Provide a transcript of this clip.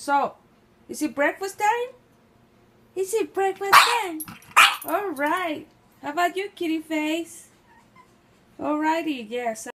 So, is it breakfast time? Is it breakfast time? All right. How about you, kitty face? Alrighty, yes.